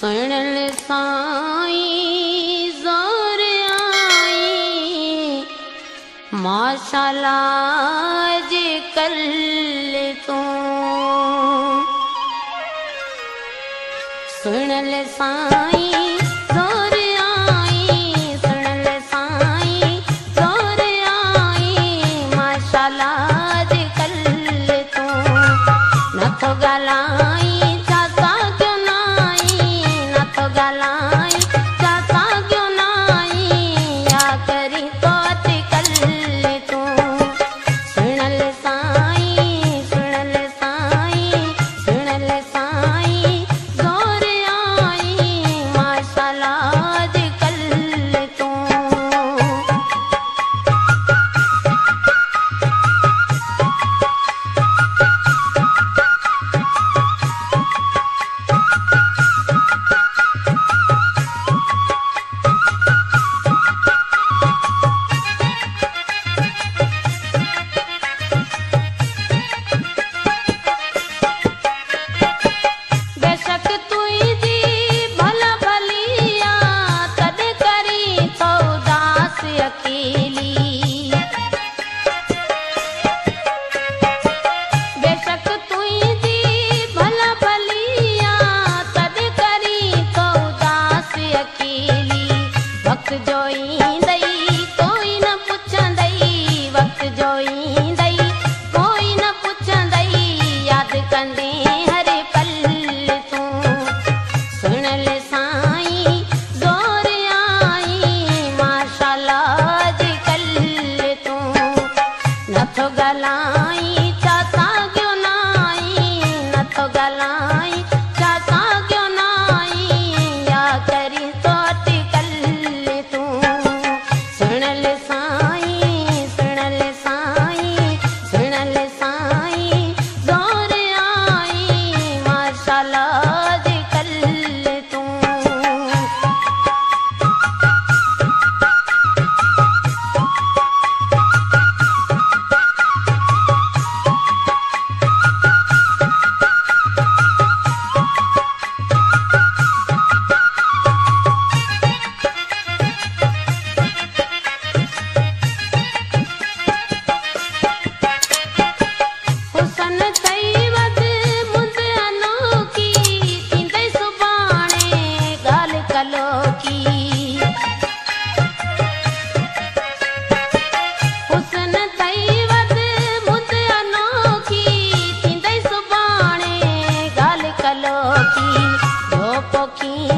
सुणियल साई आई माशाला जे कल तूं सुणल साईं pouquinho.